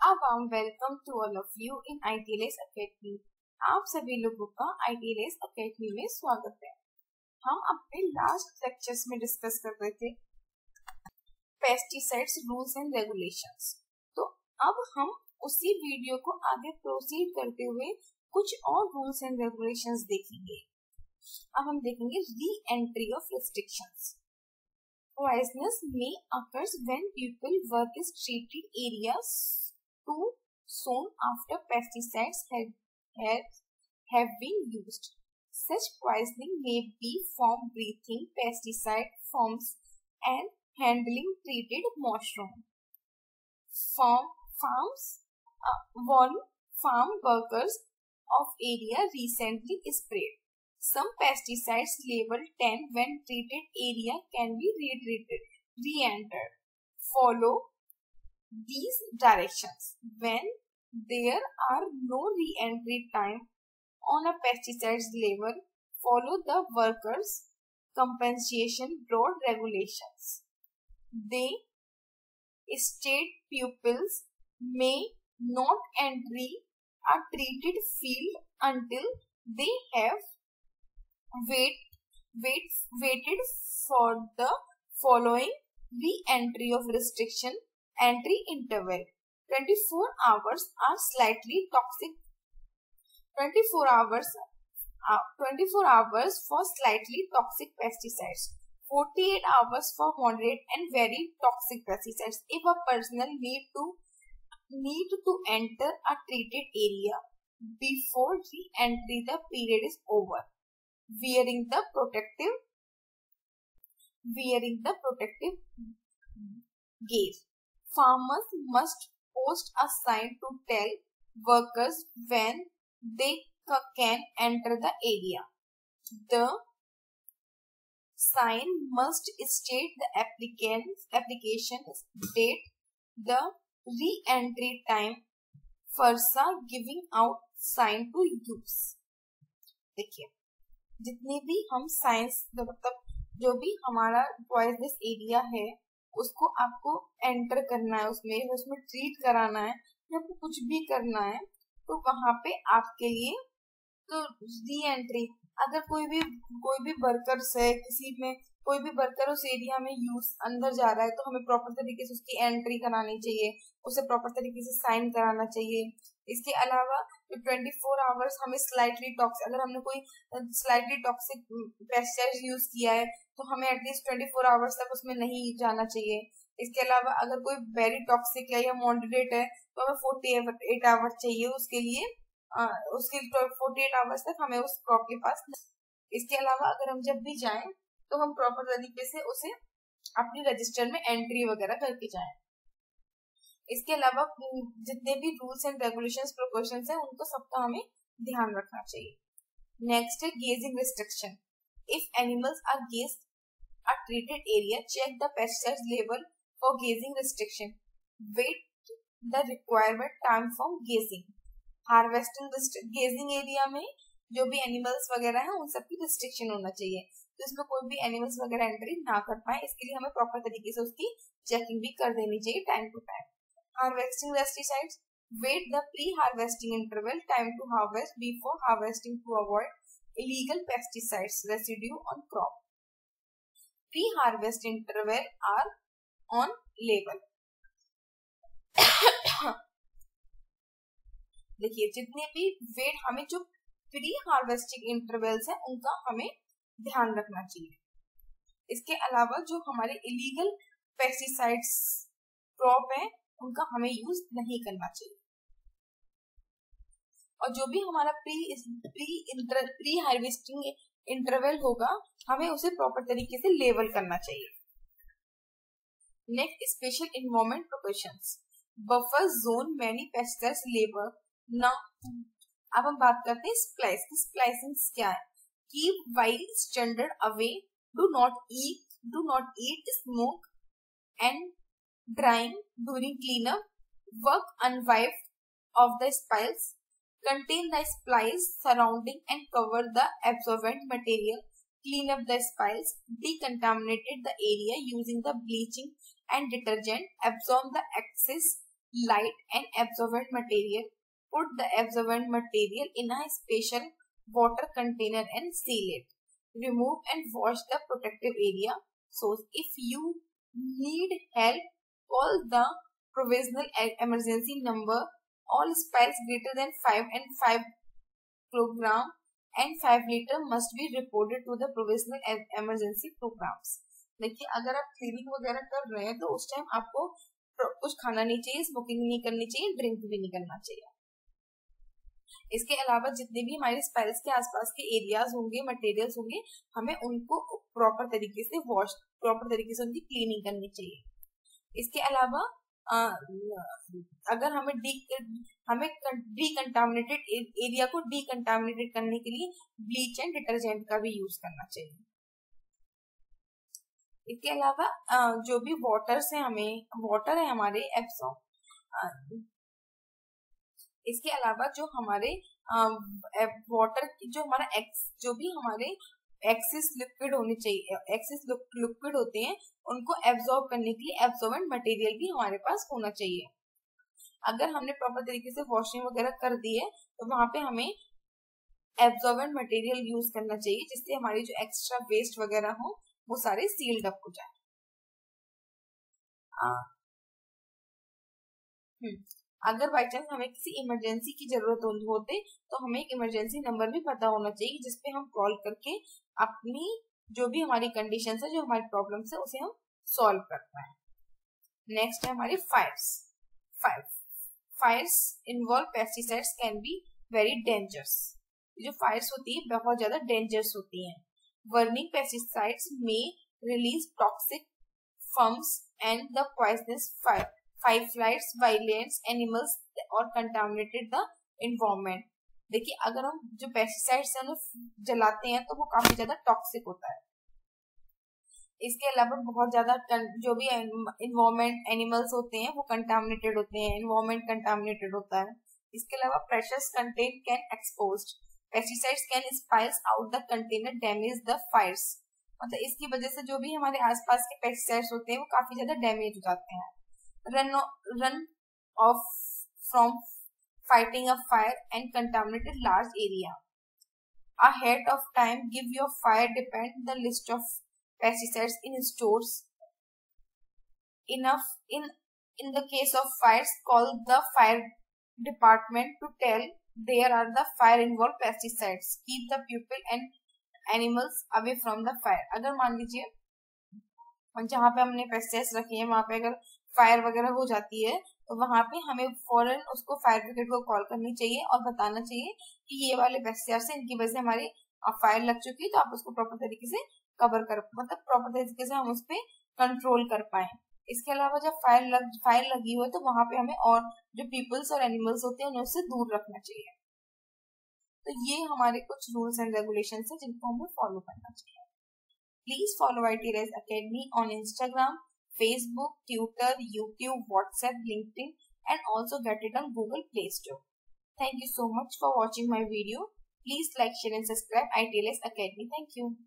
A warm welcome to all of you in ITLS Academy. आप सभी लोगों का ITLS Academy में स्वागत है। हम अपने लास्ट लेक्चर्स में डिस्कस कर रहे थे पेस्टिसाइड्स रूल्स एंड रेगुलेशंस तो अब हम उसी वीडियो को आगे प्रोसीड करते हुए कुछ और रूल्स एंड रेगुलेशंस देखेंगे। अब हम देखेंगे re entry of restrictions Poisonous may occurs when people work in treated areas. Too soon after pesticides have, have, have been used. Such poisoning may be from breathing pesticide forms and handling treated mushroom. Farm, farms, uh, one farm workers of area recently sprayed some pesticides labeled 10 when treated area can be re-entered. Follow these directions. When there are no re-entry time on a pesticides label, follow the workers compensation broad regulations. They state pupils may not enter a treated field until they have wait, wait, waited for the following re-entry of restriction entry interval. 24 hours are slightly toxic. 24 hours uh, 24 hours for slightly toxic pesticides. 48 hours for moderate and very toxic pesticides. If a person need to need to enter a treated area before re-entry the period is over wearing the protective wearing the protective gear Farmers must post a sign to tell workers when they can enter the area. The sign must state the applicant's application date, the re-entry time, FERSA giving out sign to use. देखिए जितने भी हम science मतलब जो भी हमारा poisonous area है उसको आपको एंटर करना है, उसमें उसमें ट्रीट कराना है, या आपको कुछ भी करना है तो वहाँ पे आपके लिए तो री एंट्री अगर कोई भी कोई भी वर्कर्स है, किसी में, कोई भी वर्कर उस एरिया में यूज़ अंदर जा रहा है तो हमें प्रॉपर तरीके से उसकी एंट्री करानी चाहिए, उसे प्रॉपर तरीके से साइन कराना चाहिए. इसके अलावा ट्वेंटी फोर आवर्स हमें स्लाइटली टॉक्सिक अगर हमने कोई स्लाइटली टॉक्सिक पेस्टिसाइड यूज़ किया है तो हमें एटलीस्ट ट्वेंटी फोर आवर्स तक उसमें नहीं जाना चाहिए। इसके अलावा अगर कोई वेरी टॉक्सिक है या मॉडरेट है तो हमें फोर्टी एट आवर्स चाहिए उसके लिए। आ, उसके फोर्टी एट आवर्स तक हमें उस क्रॉप के पास इसके अलावा अगर हम जब भी जाएँ तो हम प्रॉपर तरीके से उसे अपनी रजिस्टर में एंट्री वगैरह करके जाएँ। इसके अलावा जितने भी रूल्स एंड रेगुलेशन प्रोपोर्शन है, उनको सबका हमें ध्यान रखना चाहिए। नेक्स्ट है grazing restriction if animals are graze a treated area, check the pesticides label for gazing restriction. Wait the requirement time for gazing. Harvesting gazing area में जो भी एनिमल्स वगैरह है, उन सबकी रिस्ट्रिक्शन होना चाहिए। तो इसमें कोई भी एनिमल्स वगैरह एंट्री ना कर पाए, इसके लिए हमें प्रॉपर तरीके से उसकी चेकिंग भी कर देनी चाहिए time to time harvesting pesticides. Wait the pre-harvesting interval time to harvest before harvesting to avoid illegal pesticides residue on crop. Pre-harvest interval are on label. देखिए जितने भी वेट हमें जो प्री हार्वेस्टिंग इंटरवल्स है उनका हमें ध्यान रखना चाहिए इसके अलावा जो हमारे इलीगल पेस्टिसाइड्स क्रॉप है उनका हमें यूज़ नहीं करना चाहिए। और जो भी हमारा pre pre inter pre harvesting interval होगा, हमें उसे प्रॉपर तरीके से लेवल करना चाहिए। Next special environment professions buffer zone many pesters labour ना अब हम बात करते हैं स्प्लाइस स्प्लाइसिंग क्या है? Keep wild standard away do not eat do not eat smoke and drying during cleanup, work unwiped of the spiles, contain the spiles surrounding and cover the absorbent material, clean up the spiles, decontaminated the area using the bleaching and detergent, absorb the excess light and absorbent material. Put the absorbent material in a special water container and seal it. Remove and wash the protective area. So if you need help, call the provisional emergency number. All spills greater than 5 and 5 kilogram and 5 liter must be reported to the provisional emergency programs. देखिए, अगर आप cleaning वगैरह कर रहे हैं तो उस time आपको कुछ खाना नहीं चाहिए स्मोकिंग नहीं करनी चाहिए ड्रिंक भी नहीं करना चाहिए इसके अलावा जितने भी हमारे स्पेल्स के आसपास के एरियाज़ होंगे मटेरियल्स होंगे, हमें उनको प्रॉपर तरीके से वॉश प्रॉपर तरीके से उनकी क्लीनिंग करनी चाहिए इसके अलावा आ, अगर हमें डी हमें डीकंटामिनेटेड एरिया को डीकंटामिनेटेड करने के लिए ब्लीच एंड डिटर्जेंट का भी यूज़ करना चाहिए। इसके अलावा जो भी वाटर से हमें वाटर है हमारे एप्सो इसके अलावा जो हमारे वाटर जो हमारा एक्स जो भी हमारे एक्सिस लिक्विड होने चाहिए एक्सिस लिक्विड होते हैं उनको एब्जॉर्ब करने के लिए एब्जॉर्बेंट मटेरियल भी हमारे पास होना चाहिए। अगर हमने प्रॉपर तरीके से वॉशिंग वगैरह कर दी है तो वहाँ पे हमें एब्जॉर्बेंट मटेरियल यूज़ करना चाहिए जिससे हमारी जो एक्स्ट्रा वेस्ट वगैरह हो वो सारे सील्ड अप हो जाए। हम्म, अगर बाई चांस हमें किसी इमरजेंसी की ज़रूरत होते तो हमें एक इमरजेंसी नंबर भी पता होना चाहिए जिसपे हम कॉल करके अपनी जो भी हमारी कंडीशन है जो हमारी प्रॉब्लम है उसे हम सॉल्व कर पाए। नेक्स्ट है हमारी fires fire fires involve pesticides can be very dangerous जो फायर्स होती है बहुत ज़्यादा डेंजरस होती हैं। Burning pesticides में release toxic fumes and the poisonous fire, five flights, violence, animals और contaminated the environment. देखिए अगर हम जो पेस्टिसाइड्स हैं जलाते हैं तो वो काफ़ी ज़्यादा टॉक्सिक होता है। इसके अलावा बहुत ज़्यादा जो भी इन्वायरमेंट एनिमल्स होते हैं वो कंटामिनेटेड होते हैं इन्वायरमेंट कंटामिनेटेड होता है। इसके अलावा pressures content can exposed pesticides can spice out the container damage the fires मतलब इसकी वजह से जो भी हमारे आसपास के पेस्टिसाइड्स होते हैं वो काफ़ी ज़्यादा डैमेज हो जाते हैं। Run run off from fighting a fire and contaminated large area. Ahead of time, give your fire depend the list of pesticides in stores. Enough in in the case of fires, call the fire department to tell there are the fire involved pesticides keep the pupil and animals away from the fire अगर मान लीजिए जहाँ पे हमने pesticides रखे हैं वहां पे अगर फायर वगैरह हो जाती है तो वहाँ पे हमें फ़ौरन उसको फायर ब्रिगेड को कॉल करनी चाहिए और बताना चाहिए कि ये वाले पेस्टिसाइड्स हैं इनकी वजह से हमारी फायर लग चुकी है तो आप उसको प्रॉपर तरीके से कवर कर मतलब प्रॉपर तरीके से हम उस पर कंट्रोल कर पाए। इसके अलावा जब फायर लग फायर लगी हुई तो वहाँ पे हमें और जो पीपल्स और एनिमल्स होते हैं, उन्हें उससे दूर रखना चाहिए। तो ये हमारे कुछ रूल्स एंड रेगुलेशन है, जिनको हमें फॉलो करना चाहिए। Please follow I T race academy on Instagram Facebook, Twitter, YouTube, WhatsApp, LinkedIn and also get it on Google Play Store. Thank you so much for watching my video. Please like, share and subscribe ITLS Academy. Thank you.